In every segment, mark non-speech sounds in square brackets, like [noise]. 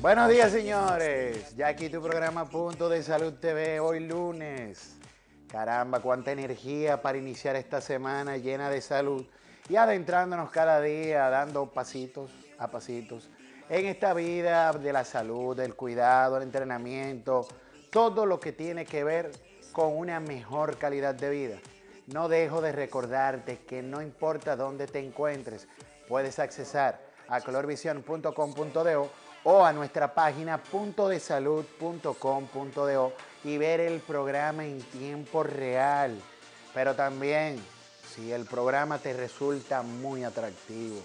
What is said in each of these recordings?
Buenos días, señores. Ya aquí tu programa Punto de Salud TV, hoy lunes. Caramba, cuánta energía para iniciar esta semana llena de salud y adentrándonos cada día, dando pasitos a pasitos en esta vida de la salud, del cuidado, el entrenamiento, todo lo que tiene que ver con una mejor calidad de vida. No dejo de recordarte que no importa dónde te encuentres, puedes accesar a colorvision.com.do o a nuestra página puntodesalud.com.do y ver el programa en tiempo real. Pero también, si el programa te resulta muy atractivo,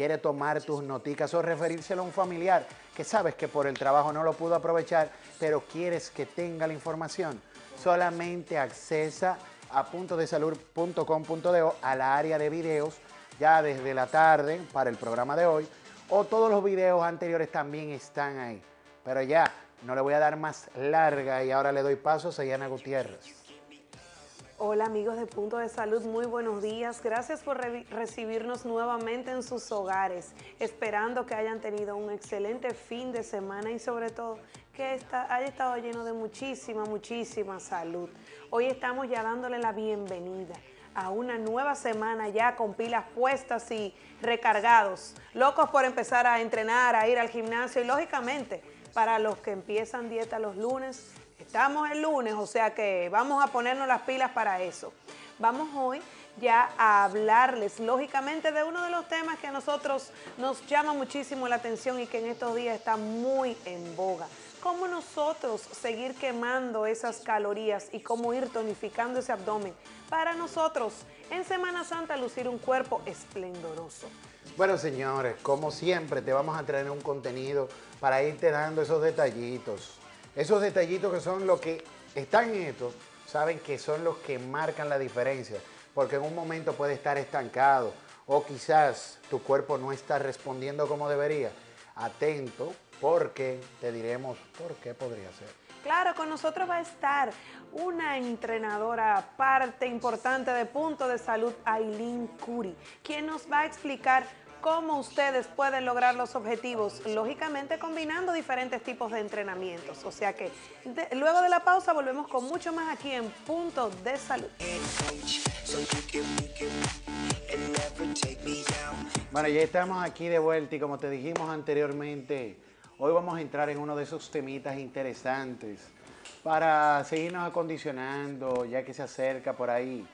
quiere tomar tus noticas o referírselo a un familiar que sabes que por el trabajo no lo pudo aprovechar, pero quieres que tenga la información, solamente accesa a puntodesalud.com.do a la área de videos ya desde la tarde para el programa de hoy o todos los videos anteriores también están ahí. Pero ya, no le voy a dar más larga y ahora le doy paso a Sayana Gutiérrez. Hola amigos de Punto de Salud, muy buenos días. Gracias por re recibirnos nuevamente en sus hogares, esperando que hayan tenido un excelente fin de semana y sobre todo que está, haya estado lleno de muchísima, muchísima salud. Hoy estamos ya dándole la bienvenida a una nueva semana ya con pilas puestas y recargados, locos por empezar a entrenar, a ir al gimnasio y lógicamente para los que empiezan dieta los lunes, Estamos el lunes, o sea que vamos a ponernos las pilas para eso. Vamos hoy ya a hablarles, lógicamente, de uno de los temas que a nosotros nos llama muchísimo la atención y que en estos días está muy en boga. Cómo nosotros seguir quemando esas calorías y cómo ir tonificando ese abdomen para nosotros en Semana Santa lucir un cuerpo esplendoroso. Bueno, señores, como siempre, te vamos a traer un contenido para irte dando esos detallitos esos detallitos que son los que están en esto, saben que son los que marcan la diferencia, porque en un momento puede estar estancado o quizás tu cuerpo no está respondiendo como debería. Atento, porque te diremos por qué podría ser. Claro, con nosotros va a estar una entrenadora parte importante de Punto de Salud, Aileen Curi, quien nos va a explicar cómo ustedes pueden lograr los objetivos, lógicamente combinando diferentes tipos de entrenamientos. O sea que luego de la pausa volvemos con mucho más aquí en Punto de Salud. Bueno, ya estamos aquí de vuelta y como te dijimos anteriormente, hoy vamos a entrar en uno de esos temitas interesantes para seguirnos acondicionando, ya que se acerca por ahí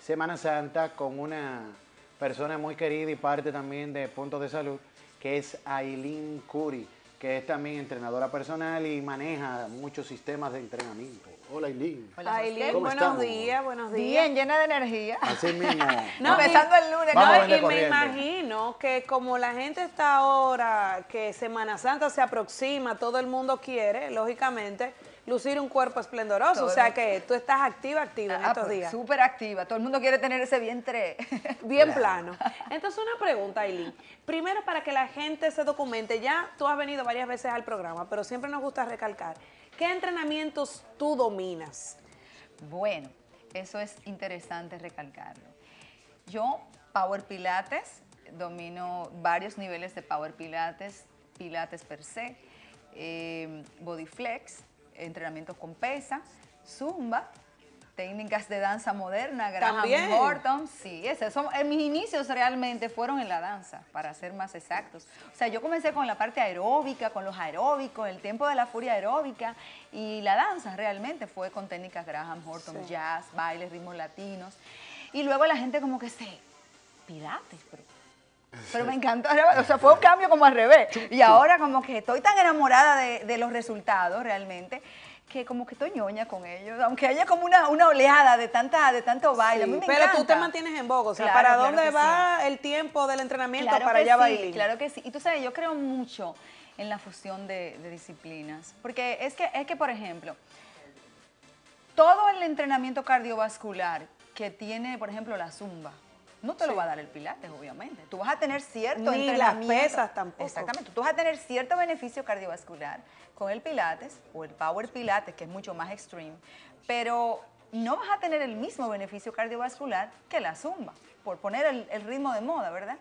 Semana Santa con una persona muy querida y parte también de Puntos de Salud, que es Aileen Curi, que es también entrenadora personal y maneja muchos sistemas de entrenamiento. Hola Aileen. Hola Aileen, buenos días, buenos días. Bien, llena de energía. Así [laughs] mismo. no, empezando el lunes. No, y me imagino que como la gente está ahora, que Semana Santa se aproxima, todo el mundo quiere, lógicamente, lucir un cuerpo esplendoroso. o sea que tú estás activa, activa en ah, estos pues, días. Súper activa. Todo el mundo quiere tener ese vientre. [laughs] Bien plano. [laughs] Entonces, una pregunta, Aileen. Primero, para que la gente se documente, ya tú has venido varias veces al programa, pero siempre nos gusta recalcar, ¿qué entrenamientos tú dominas? Bueno, eso es interesante recalcarlo. Yo, Power Pilates, domino varios niveles de Power Pilates, Pilates per se, eh, Body Flex, entrenamientos con pesa, zumba, técnicas de danza moderna, Graham Morton, sí, ese, son, en mis inicios realmente fueron en la danza, para ser más exactos. O sea, yo comencé con la parte aeróbica, con los aeróbicos, el tiempo de la furia aeróbica, y la danza realmente fue con técnicas Graham Morton, jazz, bailes, ritmos latinos, y luego la gente como que se, pilates, pero... me encantó, o sea, fue un cambio como al revés. Y ahora como que estoy tan enamorada de, los resultados realmente que como que estoy ñoña con ellos, aunque haya como una, una oleada de tanta de tanto baile. pero tú te mantienes en boga, o sea, ¿para dónde va el tiempo del entrenamiento para allá bailar? Claro que sí. Y tú sabes, yo creo mucho en la fusión de, de, disciplinas, porque es que, es que, por ejemplo, todo el entrenamiento cardiovascular que tiene, por ejemplo, la zumba, No te lo va a dar el pilates, obviamente. Tú vas a tener cierto Ni las pesas tampoco. Exactamente. Tú vas a tener cierto beneficio cardiovascular con el pilates o el power pilates, que es mucho más extreme, pero no vas a tener el mismo beneficio cardiovascular que la zumba, por poner el, el ritmo de moda, ¿verdad?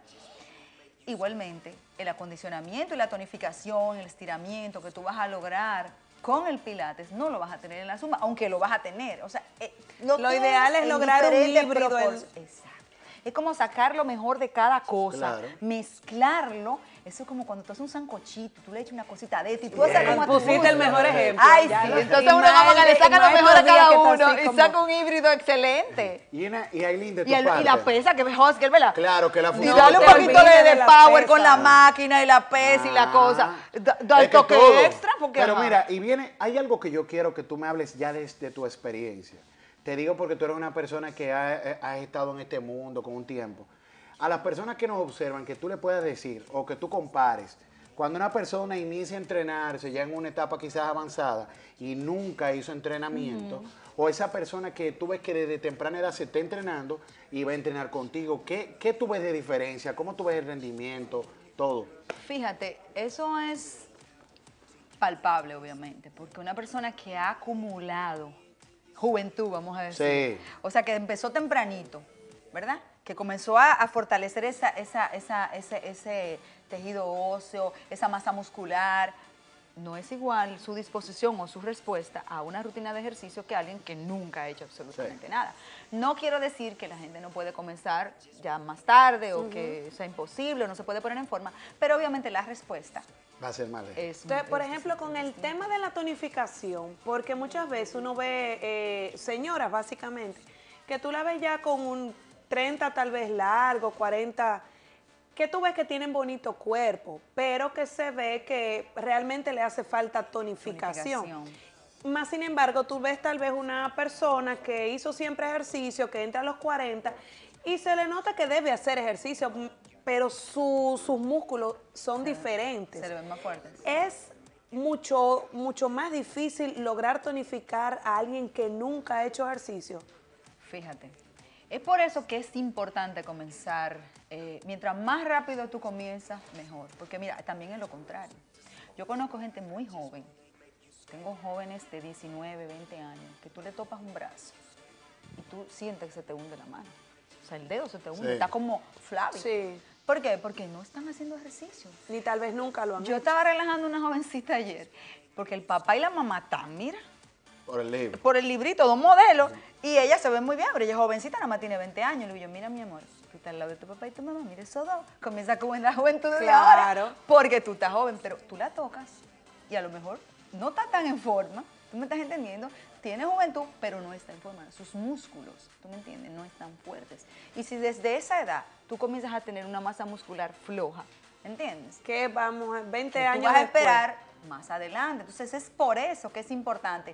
Igualmente, el acondicionamiento y la tonificación, el estiramiento que tú vas a lograr con el pilates no lo vas a tener en la zumba, aunque lo vas a tener. O sea, eh, Lo ideal es lograr un híbrido en- Exacto. Es como sacar lo mejor de cada cosa, Claro. mezclarlo. Eso es como cuando tú haces un sancochito, tú le echas una cosita de esto y tú haces como a tu Pusiste el mejor ejemplo. Ay, Ya sí. Entonces Y uno como que le saca y lo mejor a cada uno y como- saca un híbrido excelente. Y, una, y Aileen, de tu Y, el- y parte. la pesa, que es Hoskel, ¿verdad? Claro, que la Y función dale un poquito de, de la power pesa. con la máquina y la pesa y la Ah, cosa. Da, el que toque todo. extra porque Pero ajá. mira, y viene, hay algo que yo quiero que tú me hables ya desde tu experiencia. Te digo porque tú eres una persona que ha, eh, has estado en este mundo con un tiempo. A las personas que nos observan, que tú le puedas decir o que tú compares, cuando una persona inicia a entrenarse ya en una etapa quizás avanzada y nunca hizo entrenamiento, o esa persona que tú ves que desde temprana edad se está entrenando y va a entrenar contigo, ¿qué, qué tú ves de diferencia? ¿Cómo tú ves el rendimiento? Todo. Fíjate, eso es palpable, obviamente, porque una persona que ha acumulado juventud, vamos a decir, Sí. o sea, que empezó tempranito, ¿verdad? Que comenzó a, a fortalecer esa, esa, esa, ese, ese tejido óseo, esa masa muscular. No es igual su disposición o su respuesta a una rutina de ejercicio que alguien que nunca ha hecho absolutamente Sí. nada. No quiero decir que la gente no puede comenzar ya más tarde o que sea imposible o no se puede poner en forma, pero obviamente la respuesta Va a ser más lejos. es... Entonces, por ejemplo, con el tema de la tonificación, porque muchas veces uno ve eh, señoras, básicamente, que tú la ves ya con un 30 tal vez largo, 40, que tú ves que tienen bonito cuerpo, pero que se ve que realmente le hace falta tonificación. Tonificación. Más sin embargo, tú ves tal vez una persona que hizo siempre ejercicio, que entra a los 40 y se le nota que debe hacer ejercicio, pero su- sus músculos son diferentes Se le ven más fuertes. es mucho, mucho más difícil lograr tonificar a alguien que nunca ha hecho ejercicio. Fíjate. Es por eso que es importante comenzar, eh, mientras más rápido tú comienzas, mejor. Porque mira, también es lo contrario. Yo conozco gente muy joven, tengo jóvenes de 19, 20 años, que tú le topas un brazo y tú sientes que se te hunde la mano. O sea, el dedo se te hunde, Sí. está como flavio. Sí. ¿Por qué? Porque no están haciendo ejercicio. Ni tal vez nunca lo han Yo hecho. estaba relajando a una jovencita ayer, porque el papá y la mamá están, mira, Por el libro. por el librito, dos modelos, y ella se ve muy bien, pero ella es jovencita, nada más tiene 20 años. Le digo yo, mira mi amor, tú estás al lado de tu papá y tu mamá, mira esos dos. Comienza con la juventud de Claro. ahora, porque tú estás joven, pero tú la tocas y a lo mejor no está tan en forma, tú me estás entendiendo, tiene juventud, pero no está en forma. Sus músculos, tú me entiendes, no están fuertes. Y si desde esa edad tú comienzas a tener una masa muscular floja, ¿entiendes? Que vamos a 20 que tú años vas a después. esperar más adelante. Entonces es por eso que es importante.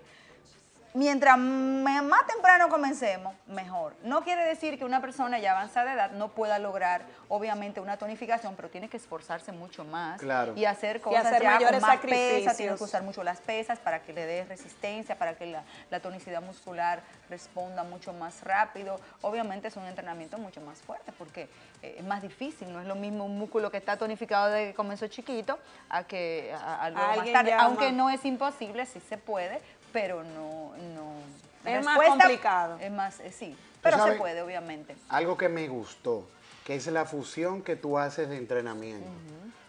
Mientras más temprano comencemos, mejor. No quiere decir que una persona ya avanzada de edad no pueda lograr, obviamente, una tonificación, pero tiene que esforzarse mucho más Claro. y hacer cosas hacer ya mayores con más pesas, tiene que usar mucho las pesas para que le dé resistencia, para que la, la tonicidad muscular responda mucho más rápido. Obviamente es un entrenamiento mucho más fuerte porque eh, es más difícil, no es lo mismo un músculo que está tonificado desde que comenzó chiquito a que a, a luego más tarde. Aunque no es imposible, sí se puede, pero no... no Es más complicado. Es más, eh, sí, pero se puede, obviamente. Algo que me gustó, que es la fusión que tú haces de entrenamiento.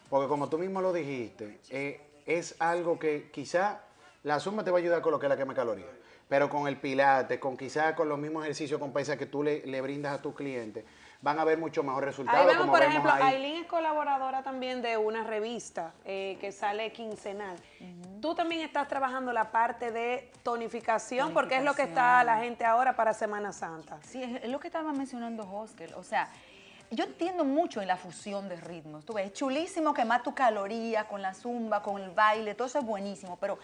Porque como tú mismo lo dijiste, eh, es algo que quizá la suma te va a ayudar con lo que es la quema de calorías. Pero con el pilate, con quizá con los mismos ejercicios con pesas que tú le, le brindas a tus clientes, van a ver mucho mejor resultado. Ahí vemos, como por vemos ejemplo, ahí. Aileen es colaboradora también de una revista eh, que sale quincenal. Tú también estás trabajando la parte de tonificación, porque es lo que está la gente ahora para Semana Santa. Sí, es, es lo que estaba mencionando Hoskel. O sea, yo entiendo mucho en la fusión de ritmos. Tú ves, es chulísimo quemar tu caloría con la zumba, con el baile, todo eso es buenísimo, pero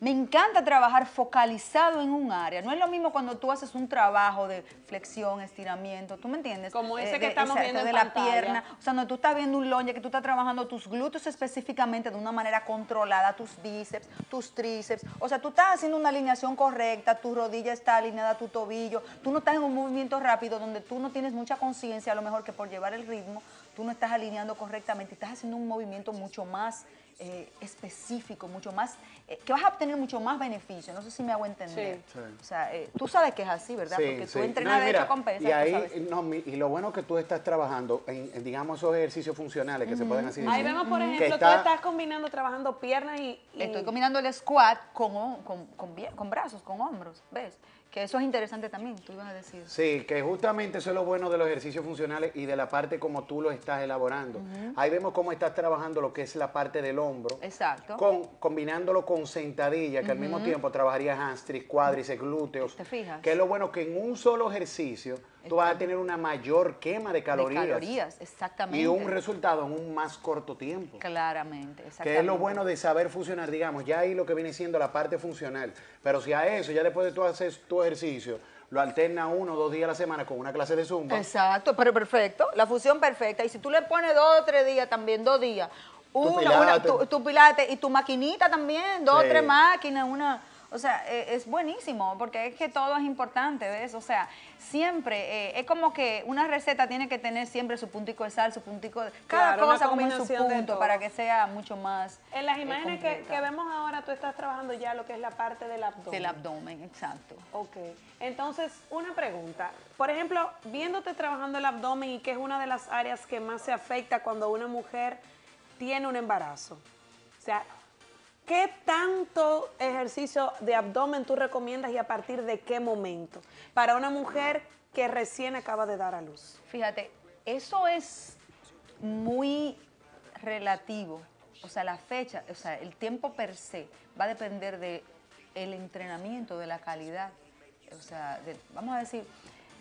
Me encanta trabajar focalizado en un área. No es lo mismo cuando tú haces un trabajo de flexión, estiramiento, ¿tú me entiendes? Como ese Eh, que de- estamos exacto, viendo en de la pierna. O sea, no tú estás viendo un longe que tú estás trabajando tus glúteos específicamente de una manera controlada, tus bíceps, tus tríceps. O sea, tú estás haciendo una alineación correcta, tu rodilla está alineada a tu tobillo. Tú no estás en un movimiento rápido donde tú no tienes mucha conciencia, a lo mejor que por llevar el ritmo, tú no estás alineando correctamente. Estás haciendo un movimiento mucho más eh, específico, mucho más, eh, que vas a obtener mucho más beneficio. No sé si me hago entender. Sí. Sí. O sea, eh, tú sabes que es así, ¿verdad? Porque tú entrenas No, de mira, hecho con pesas. Y tú ahí, no, mi- y lo bueno que tú estás trabajando en, en, digamos, esos ejercicios funcionales que se pueden así Ahí vemos, por que ejemplo, tú está- estás combinando, trabajando piernas y... y- Estoy combinando el squat con, con, con con brazos, con hombros, ¿ves? Que eso es interesante también, tú ibas a decir. Sí, que justamente eso es lo bueno de los ejercicios funcionales y de la parte como tú lo estás elaborando. Ahí vemos cómo estás trabajando lo que es la parte del hombro. Exacto. Con, combinándolo con sentadilla, que al mismo tiempo trabajarías hamstrings, cuádriceps, glúteos. ¿Te fijas? Que es lo bueno que en un solo ejercicio tú vas a tener una mayor quema de calorías. De calorías, exactamente. Y un resultado en un más corto tiempo. Claramente, exactamente. Que es lo bueno de saber funcionar, digamos, ya ahí lo que viene siendo la parte funcional. Pero si a eso, ya después de tú haces tu ejercicio, lo alterna uno o dos días a la semana con una clase de zumba, Exacto, pero perfecto, la fusión perfecta. Y si tú le pones dos o tres días también, dos días, una, una- pilates. tu, tu pilate y tu maquinita también, dos o Sí. tres máquinas, una... O sea, eh, es buenísimo, porque es que todo es importante, ¿ves? O sea, siempre, eh, es como que una receta tiene que tener siempre su puntico de sal, su puntico de... Cada Claro, cosa como en su punto para que sea mucho más... En las eh, imágenes que vemos ahora, tú estás trabajando ya lo que es la parte del abdomen. Del abdomen, exacto. Ok, entonces una pregunta. Por ejemplo, viéndote trabajando el abdomen y que es una de las áreas que más se afecta cuando una mujer tiene un embarazo. O sea, ¿qué tanto ejercicio de abdomen tú recomiendas y a partir de qué momento? Para una mujer que recién acaba de dar a luz. Fíjate, eso es muy relativo. O sea, la fecha, o sea, el tiempo per se va a depender de entrenamiento, de la calidad, o sea, vamos a decir,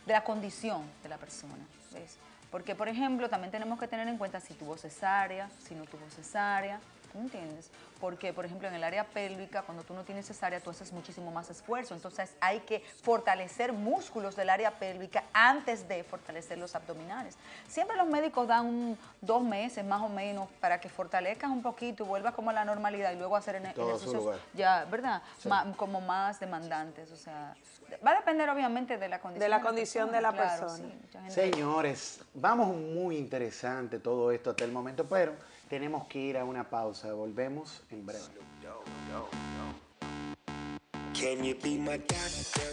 de la condición de la persona, ¿ves? Porque, por ejemplo, también tenemos que tener en cuenta si tuvo cesárea, si no tuvo cesárea, ¿tú entiendes? Porque, por ejemplo, en el área pélvica, cuando tú no tienes cesárea, tú haces muchísimo más esfuerzo. Entonces, hay que fortalecer músculos del área pélvica antes de fortalecer los abdominales. Siempre los médicos dan un- dos meses más o menos para que fortalezcas un poquito y vuelvas como a la normalidad y luego hacer su ejercicios lugar. ya, ¿verdad? Ma- como más demandantes. O sea, va a depender obviamente de la condición. De la condición de la claro, persona. sí, mucha gente- Señores, vamos muy interesante todo esto hasta el momento, pero tenemos que ir a una pausa. Volvemos en breve. Can you be my doctor?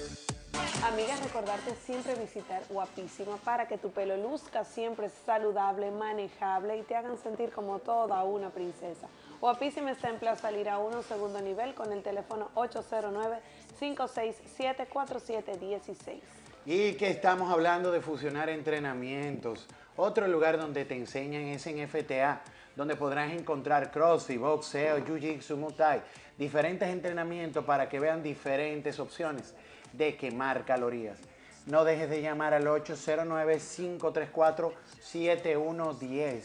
Amigas, recordarte siempre visitar Guapísima para que tu pelo luzca siempre saludable, manejable y te hagan sentir como toda una princesa. Guapísima está en Plaza Lira 1, segundo nivel, con el teléfono 809-567-4716. Y que estamos hablando de fusionar entrenamientos. Otro lugar donde te enseñan es en FTA, donde podrás encontrar crossfit, boxeo, jiu-jitsu, muay diferentes entrenamientos para que vean diferentes opciones de quemar calorías. No dejes de llamar al 809-534-7110.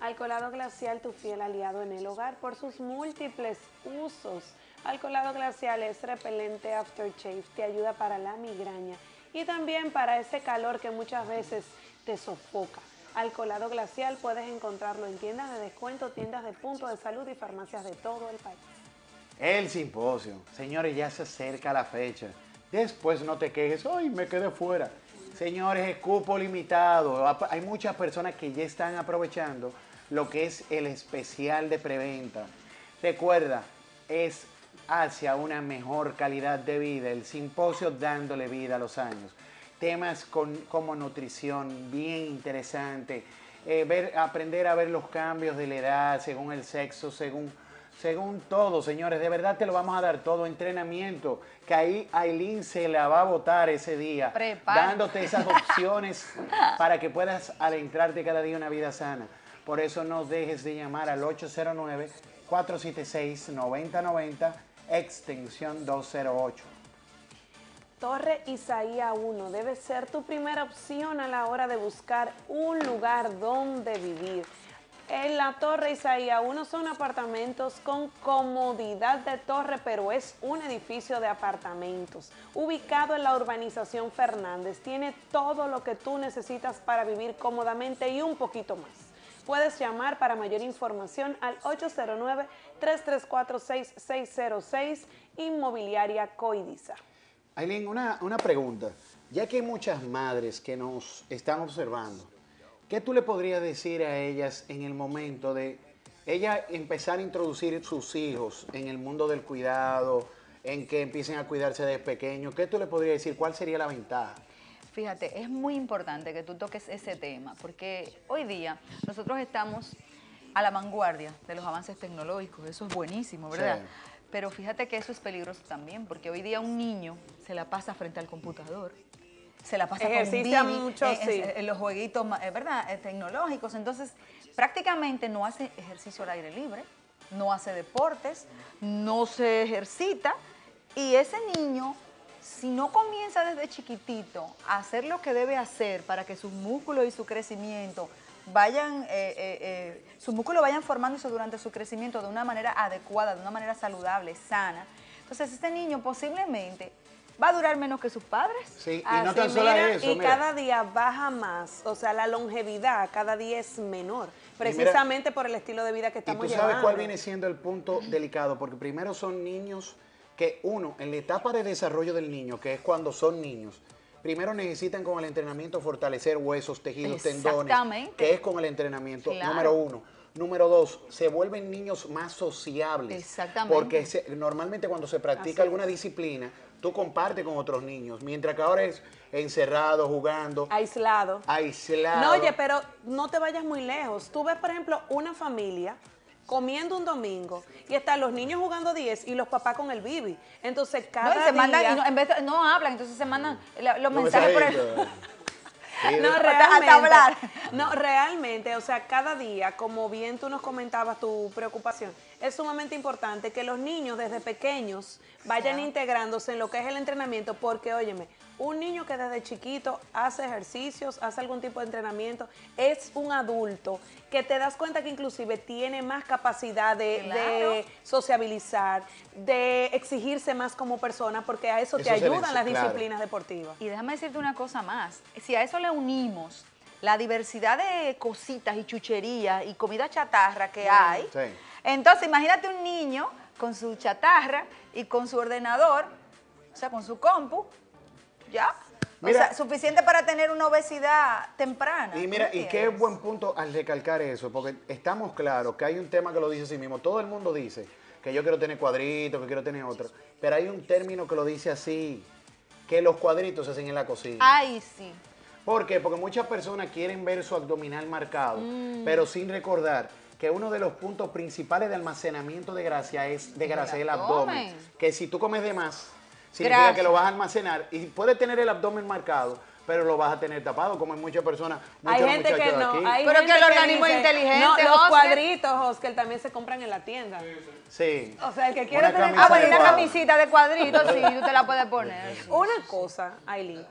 Alcolado glacial, tu fiel aliado en el hogar por sus múltiples usos. Alcolado glacial es repelente aftershave, te ayuda para la migraña y también para ese calor que muchas veces te sofoca. Alcolado glacial puedes encontrarlo en tiendas de descuento, tiendas de punto de salud y farmacias de todo el país. El simposio. Señores, ya se acerca la fecha. Después no te quejes, ay, me quedé fuera. Señores, es cupo limitado. Hay muchas personas que ya están aprovechando lo que es el especial de preventa. Recuerda, es hacia una mejor calidad de vida. El simposio dándole vida a los años. Temas con- como nutrición, bien interesante. Eh, ver, aprender a ver los cambios de la edad, según el sexo, según según todo, señores, de verdad te lo vamos a dar todo, entrenamiento, que ahí Aileen se la va a votar ese día, Prepárate. dándote esas [laughs] opciones para que puedas adentrarte cada día una vida sana. Por eso no dejes de llamar al 809-476-9090, extensión 208. Torre Isaía 1 debe ser tu primera opción a la hora de buscar un lugar donde vivir. En la Torre Isaías, unos son apartamentos con comodidad de torre, pero es un edificio de apartamentos. Ubicado en la urbanización Fernández, tiene todo lo que tú necesitas para vivir cómodamente y un poquito más. Puedes llamar para mayor información al 809-334-6606, Inmobiliaria Coidiza. Aileen, una, una pregunta. Ya que hay muchas madres que nos están observando, ¿qué tú le podrías decir a ellas en el momento de ella empezar a introducir sus hijos en el mundo del cuidado, en que empiecen a cuidarse de pequeños? ¿Qué tú le podrías decir? ¿Cuál sería la ventaja? Fíjate, es muy importante que tú toques ese tema, porque hoy día nosotros estamos a la vanguardia de los avances tecnológicos, eso es buenísimo, ¿verdad? Sí. Pero fíjate que eso es peligroso también, porque hoy día un niño se la pasa frente al computador, se la pasa con Ejercita Bibi, mucho, en, en- sí. en los jueguitos, eh, ¿verdad? Eh, Tecnológicos, entonces prácticamente no hace ejercicio al aire libre, no hace deportes, no se ejercita, y ese niño si no comienza desde chiquitito a hacer lo que debe hacer para que sus músculos y su crecimiento vayan, eh, eh, eh, sus músculos vayan formándose durante su crecimiento de una manera adecuada, de una manera saludable, sana, entonces este niño posiblemente va a durar menos que sus padres. Sí, y no Así, tan solo mira, eso. y mira. cada día baja más, o sea, la longevidad cada día es menor, mira- precisamente por el estilo de vida que Y estamos tú sabes llevando. cuál viene siendo el punto delicado, porque primero son niños que uno, en la etapa de desarrollo del niño, que es cuando son niños, primero necesitan con el entrenamiento fortalecer huesos, tejidos, tendones, Exactamente. que es con el entrenamiento Claro. número uno. Número dos, se vuelven niños más sociables. Exactamente. Porque se- normalmente cuando se practica Así alguna disciplina, tú compartes con otros niños, mientras que ahora es encerrado, jugando, Aislado. aislado. No, oye, pero no te vayas muy lejos. Tú ves, por ejemplo, una familia comiendo un domingo y están los niños jugando 10 y los papás con el bibi. Entonces, cada No, y se día... mandan, y no, en vez de- no hablan, entonces se mandan la- los Los mensajes por el... [laughs] No, realmente. hablar. No, realmente, o sea, cada día, como bien tú nos comentabas tu preocupación, es sumamente importante que los niños desde pequeños vayan integrándose en lo que es el entrenamiento, porque, óyeme, un niño que desde chiquito hace ejercicios, hace algún tipo de entrenamiento, es un adulto que te das cuenta que inclusive tiene más capacidad de, Claro. de sociabilizar, de exigirse más como persona, porque a eso, te Eso ayudan les- las claro. disciplinas deportivas. Y déjame decirte una cosa más. Si a eso le unimos la diversidad de cositas y chucherías y comida chatarra que hay, Sí. entonces imagínate un niño con su chatarra y con su ordenador, o sea, con su compu, ¿ya? Mira- o sea, suficiente para tener una obesidad temprana. Y ¿tú mira, y qué buen punto al recalcar eso, porque estamos claros que hay un tema que lo dice así mismo. Todo el mundo dice que yo quiero tener cuadritos, que quiero tener otro. Pero hay un término que lo dice así, que los cuadritos se hacen en la cocina. Ay, sí. ¿Por qué? Porque muchas personas quieren ver su abdominal marcado, Mm. pero sin recordar que uno de los puntos principales de almacenamiento de grasa es de grasa, El abdomen. Que si tú comes de más, significa Grasa. que lo vas a almacenar y puedes tener el abdomen marcado, pero lo vas a tener tapado, como en muchas personas, muchos Hay gente que no. aquí. Hay Pero gente que el organismo es inteligente, No, los Oscar. cuadritos, Oscar, también se compran en la tienda. Sí. O sea, el que quiere Una tener camisa Ah, bueno, una camisita de cuadritos, sí, tú te la puedes poner. [laughs] Una cosa, Aileen,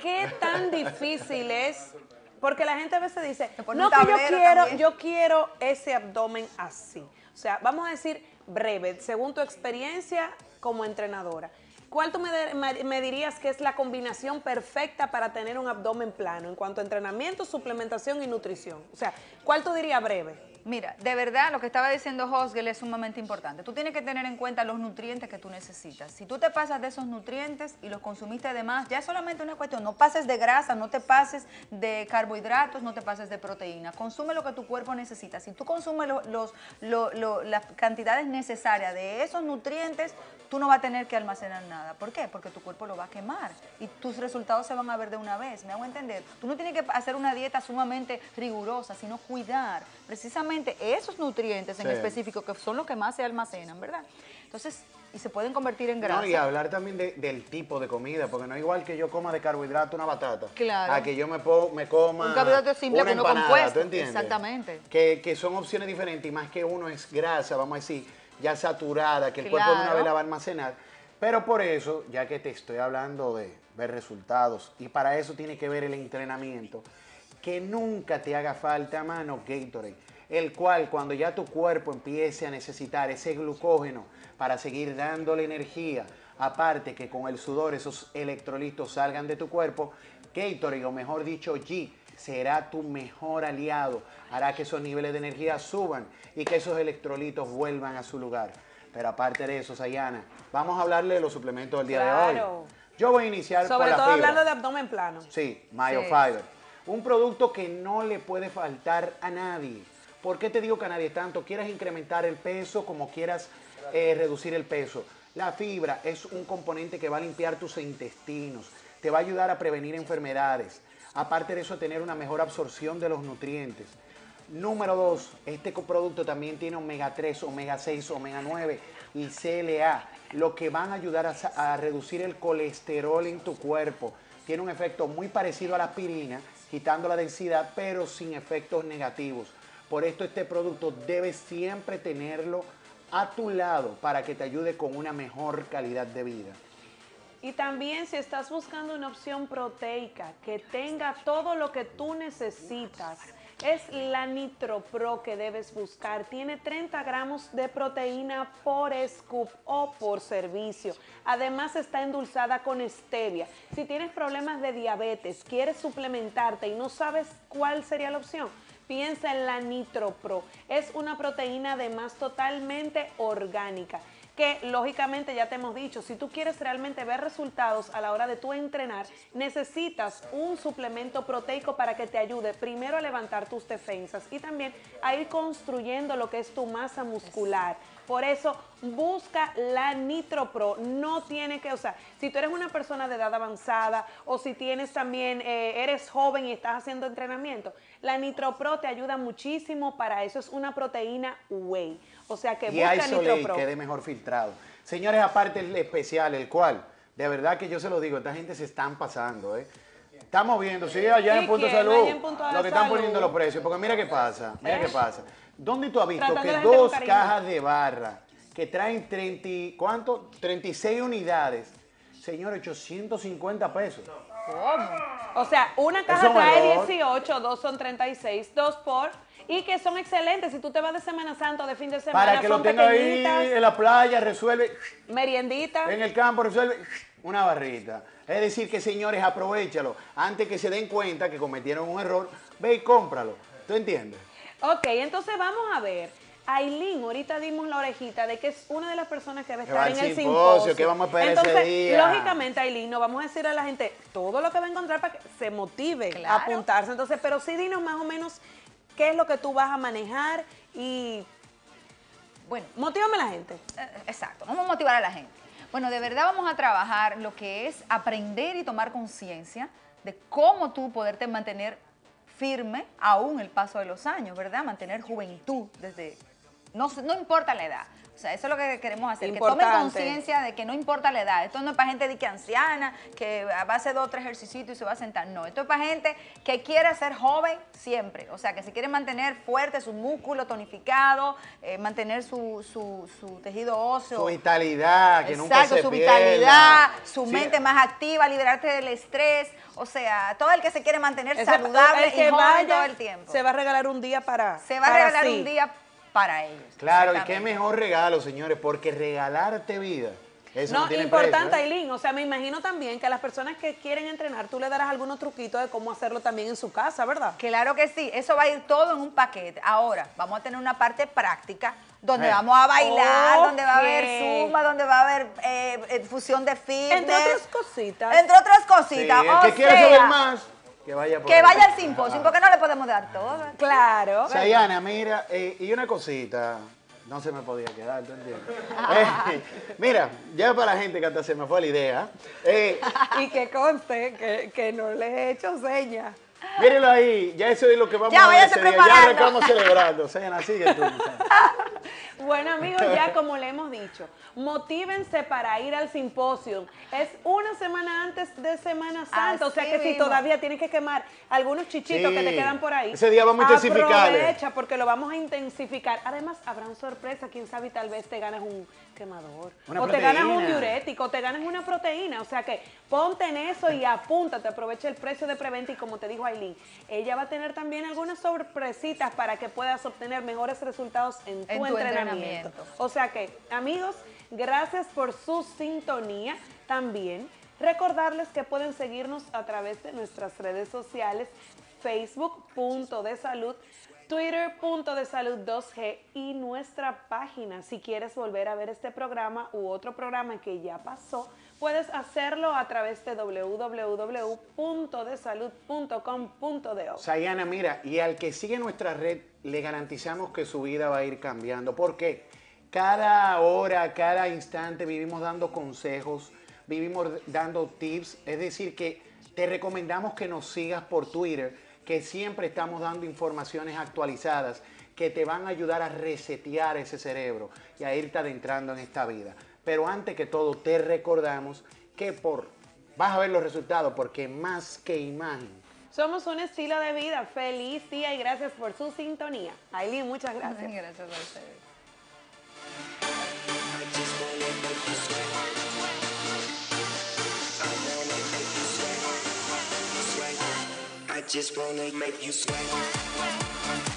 ¿qué tan difícil es? Porque la gente a veces dice, no que yo quiero, también". yo quiero ese abdomen así. O sea, vamos a decir breve, según tu experiencia como entrenadora. ¿Cuál tú me, me dirías que es la combinación perfecta para tener un abdomen plano en cuanto a entrenamiento, suplementación y nutrición? O sea, ¿cuál tú dirías breve? Mira, de verdad lo que estaba diciendo Hosgel es sumamente importante. Tú tienes que tener en cuenta los nutrientes que tú necesitas. Si tú te pasas de esos nutrientes y los consumiste de más, ya es solamente una cuestión. No pases de grasa, no te pases de carbohidratos, no te pases de proteína. Consume lo que tu cuerpo necesita. Si tú consumes las cantidades necesarias de esos nutrientes, tú no vas a tener que almacenar nada. ¿Por qué? Porque tu cuerpo lo va a quemar y tus resultados se van a ver de una vez. ¿Me hago entender? Tú no tienes que hacer una dieta sumamente rigurosa, sino cuidar precisamente esos nutrientes en Sí. específico que son los que más se almacenan, ¿verdad? Entonces, y se pueden convertir en grasa. No, y hablar también de- del tipo de comida, porque no es igual que yo coma de carbohidrato una batata. Claro. A que yo me, po- me coma Un carbohidrato simple una uno empanada, compuesto. ¿tú entiendes? Exactamente. Que, que son opciones diferentes y más que uno es grasa, vamos a decir, ya saturada, que el cuerpo de una vez la va a almacenar. Pero por eso, ya que te estoy hablando de ver resultados, y para eso tiene que ver el entrenamiento, que nunca te haga falta, mano, Gatorade. el cual cuando ya tu cuerpo empiece a necesitar ese glucógeno para seguir dándole energía, aparte que con el sudor esos electrolitos salgan de tu cuerpo, Gatorade, o mejor dicho G, será tu mejor aliado, hará que esos niveles de energía suban y que esos electrolitos vuelvan a su lugar. Pero aparte de eso, Sayana, vamos a hablarle de los suplementos del día de hoy. Yo voy a iniciar Sobre por la todo fibra. hablando de abdomen plano. Sí, MyoFiber. Un producto que no le puede faltar a nadie. ¿Por qué te digo que a nadie? Tanto quieras incrementar el peso como quieras eh, reducir el peso. La fibra es un componente que va a limpiar tus intestinos, te va a ayudar a prevenir enfermedades. Aparte de eso, tener una mejor absorción de los nutrientes. Número dos, este co- producto también tiene omega 3, omega 6, omega 9 y CLA, lo que van a ayudar a, a reducir el colesterol en tu cuerpo. Tiene un efecto muy parecido a la aspirina, quitando la densidad, pero sin efectos negativos. Por esto este producto debes siempre tenerlo a tu lado para que te ayude con una mejor calidad de vida. Y también si estás buscando una opción proteica que tenga todo lo que tú necesitas, es la Nitro Pro que debes buscar. Tiene 30 gramos de proteína por scoop o por servicio. Además está endulzada con stevia. Si tienes problemas de diabetes, quieres suplementarte y no sabes cuál sería la opción, piensa en la Nitro Pro. Es una proteína además totalmente orgánica que lógicamente ya te hemos dicho, si tú quieres realmente ver resultados a la hora de tú entrenar, necesitas un suplemento proteico para que te ayude primero a levantar tus defensas y también a ir construyendo lo que es tu masa muscular. Por eso busca la Nitro Pro. No tiene que, o sea, si tú eres una persona de edad avanzada o si tienes también, eh, eres joven y estás haciendo entrenamiento, la Nitro Pro te ayuda muchísimo para eso. Es una proteína whey. O sea que y busca Nitro Isolate Pro. quede mejor filtrado. Señores, aparte el especial, el cual, de verdad que yo se lo digo, esta gente se están pasando, ¿eh? Estamos viendo, sí, allá en ¿Y Punto? Salud, Allá en Punto de lo que están Salud. poniendo los precios, porque mira qué pasa, mira ¿Eh? qué pasa. ¿Dónde tú has visto Tratando que dos cajas de barra que traen 30, y- ¿cuánto? 36 unidades, señor, 850 pesos? O sea, una caja trae error. 18, dos son 36, dos por, y que son excelentes. Si tú te vas de Semana Santa o de fin de semana, Para que lo son tenga ahí en la playa, resuelve, merienditas. en el campo, resuelve una barrita. Es decir, que señores, aprovechalo. Antes que se den cuenta que cometieron un error, ve y cómpralo. ¿Tú entiendes? Ok, entonces vamos a ver. Aileen, ahorita dimos la orejita de que es una de las personas que va a estar va en el simposio, simposio. que vamos a esperar ese Entonces, día. lógicamente, Aileen, no vamos a decir a la gente todo lo que va a encontrar para que se motive a apuntarse. Entonces, pero sí dinos más o menos qué es lo que tú vas a manejar y Bueno, motívame a la gente. Eh, Exacto, vamos a motivar a la gente. Bueno, de verdad vamos a trabajar lo que es aprender y tomar conciencia de cómo tú poderte mantener firme aún el paso de los años, ¿verdad? Mantener juventud desde, no, no importa la edad. O sea, eso es lo que queremos hacer, que tomen conciencia de que no importa la edad. Esto no es para gente de que anciana, que va a hacer dos o tres ejercicios y se va a sentar. No, esto es para gente que quiere ser joven siempre. O sea, que se quiere mantener fuerte su músculo tonificado, eh, mantener su, su- su tejido óseo. Su vitalidad, que nunca Exacto, se su pierda. vitalidad, su Sí. mente más activa, liberarte del estrés. O sea, todo el que se quiere mantener Ese- saludable el que y joven vaya, todo el tiempo. Se va a regalar un día para. Se va a regalar sí. un día para ellos. Claro, y qué mejor regalo, señores, porque regalarte vida. Eso no, No, tiene importante, precio, ¿eh? Aileen. O sea, me imagino también que a las personas que quieren entrenar, tú le darás algunos truquitos de cómo hacerlo también en su casa, ¿verdad? Claro que sí, eso va a ir todo en un paquete. Ahora, vamos a tener una parte práctica donde Eh. vamos a bailar, donde va a haber zumba, donde va a haber eh, fusión de fitness. Entre otras cositas. Entre otras Sí, cositas. el o que quiera sea, saber más, que vaya por Que vaya al simposio, porque no le podemos dar todo. Claro. Sayana, mira, eh, y una cosita, no se me podía quedar, ¿tú entiendes? Eh, mira, ya para la gente que hasta se me fue la idea, eh, [laughs] y que conste que, que no les he hecho señas. Mírenlo ahí, ya eso es lo que vamos Ya, a día, ya arrancamos celebrando. Sayana, sigue tú. [laughs] Bueno, amigos, ya como le hemos dicho, motívense para ir al simposio. Es una semana antes de Semana Santa, o sea que si todavía tienes que quemar algunos chichitos que te quedan por ahí. Ese día vamos a intensificarle. Aprovecha porque lo vamos a intensificar. Además, habrán sorpresas, quién sabe, y tal vez te ganas un quemador. Una o te ganas un diurético, o te ganas una proteína. O sea que ponte en eso y apúntate, aprovecha el precio de preventa y como te dijo Ella va a tener también algunas sorpresitas para que puedas obtener mejores resultados en tu, En tu entrenamiento. entrenamiento. O sea que, amigos, gracias por su sintonía también. Recordarles que pueden seguirnos a través de nuestras redes sociales, Facebook, punto de salud, Twitter, punto de salud 2G y nuestra página. Si quieres volver a ver este programa u otro programa que ya pasó, puedes hacerlo a través de www.desalud.com.do. Sayana, mira, y al que sigue nuestra red, le garantizamos que su vida va a ir cambiando. Porque cada hora, cada instante vivimos dando consejos, vivimos dando tips. Es decir, que te recomendamos que nos sigas por Twitter, que siempre estamos dando informaciones actualizadas que te van a ayudar a resetear ese cerebro y a irte adentrando en esta vida. Pero antes que todo, te recordamos que por vas a ver los resultados, porque más que imagen, Somos un estilo de vida. Feliz día y gracias por su sintonía. Aileen, muchas gracias. Gracias a ustedes. I just wanna make you sweat. I wanna make you sweat. Sweat. I just wanna make you sweat.